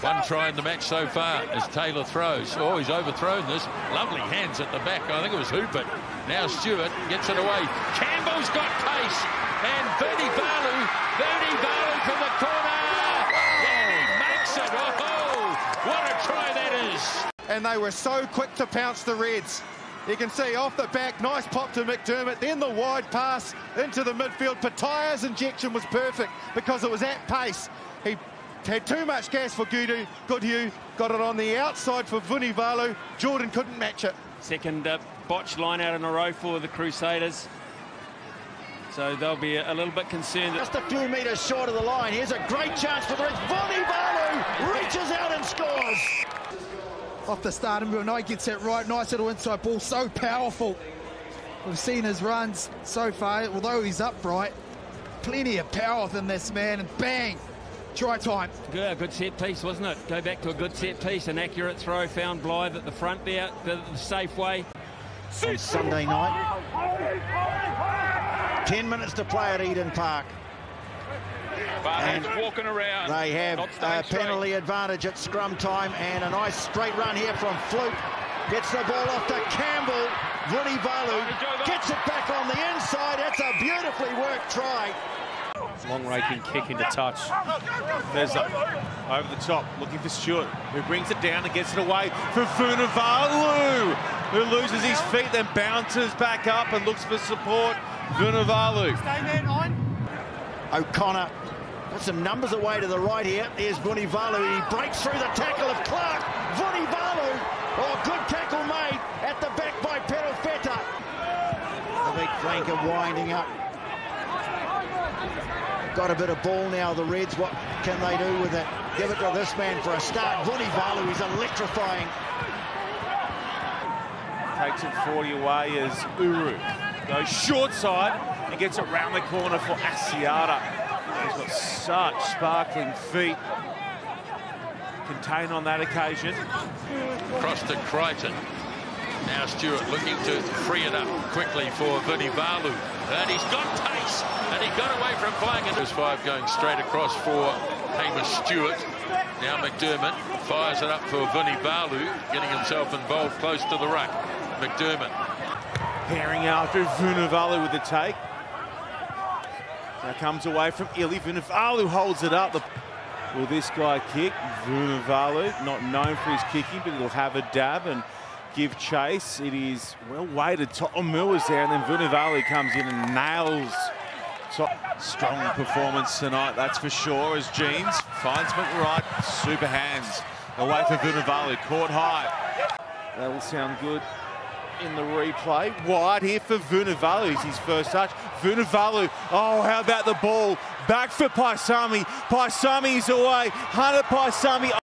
One try in the match so far as Taylor throws. Oh, he's overthrown this. Lovely hands at the back. I think it was Hooper. Now Stewart gets it away. Campbell's got pace. And Vunivalu, Bernie Valu from the corner. And he makes it. Oh, what a try that is. And they were so quick to pounce the Reds. You can see off the back, nice pop to McDermott, then the wide pass into the midfield. Petaia's injection was perfect because it was at pace. He had too much gas for Goodhue, Goodhue got it on the outside for Vunivalu. Jordan couldn't match it. Second uh, botched line out in a row for the Crusaders. So they'll be a, a little bit concerned. Just a few metres short of the line. Here's a great chance for the Reds. Vunivalu reaches out and scores. Off the start, and Knight gets it right. Nice little inside ball, so powerful. We've seen his runs so far, although he's upright. Plenty of power within this man, and bang, try time. Good, good set piece, wasn't it? Go back to a good set piece, an accurate throw, found Blyth at the front there, the, the safe way. On Sunday night. 10 minutes to play at Eden Park. And walking around. They have a penalty advantage at scrum time and a nice straight run here from Flook. Gets the ball off to Campbell. Vunivalu gets it back on the inside. That's a beautifully worked try. Long raking kick into touch. There's a, over the top, looking for Stewart, who brings it down and gets it away from Vunivalu, who loses his feet, then bounces back up and looks for support. Vunivalu. Stay there, nine. O'Connor got some numbers away to the right here. Here's Vunivalu. He breaks through the tackle of Clark. Vunivalu. Oh, good tackle made at the back by Perofeta. The big flanker winding up. Got a bit of ball now, the Reds. What can they do with it? Give it to this man for a start. Vunivalu is electrifying. Takes it 40 away as Uru goes short side and gets it round the corner for Asiata. He's got such sparkling feet. Contain on that occasion. Cross to Creighton. Stewart looking to free it up quickly for Vunivalu. And he's got pace. And he got away from playing it. There's five going straight across for Hamish Stewart. Now McDermott fires it up for Vunivalu, getting himself involved close to the ruck. McDermott. Pairing after Vunivalu with the take. Now comes away from Illy. Vunivalu holds it up. Will this guy kick? Vunivalu, not known for his kicking, but he'll have a dab and give chase. It is well weighted. Tom Miller's there, and then Vunivalu comes in and nails. Top strong performance tonight, that's for sure, as Jeans finds McReight. Super hands away for Vunivalu, caught high. That will sound good in the replay. Wide here for Vunivalu. It's his first touch. Vunivalu. Oh, how about the ball? Back for Paisami. Paisami's away. Hunter Paisami